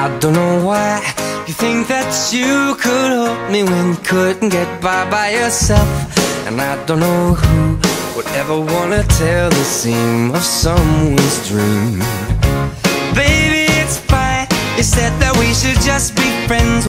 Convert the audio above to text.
I don't know why you think that you could help me when you couldn't get by by yourself. And I don't know who would ever wanna tell the seam of someone's dream. Baby, it's fine. You said that we should just be friends.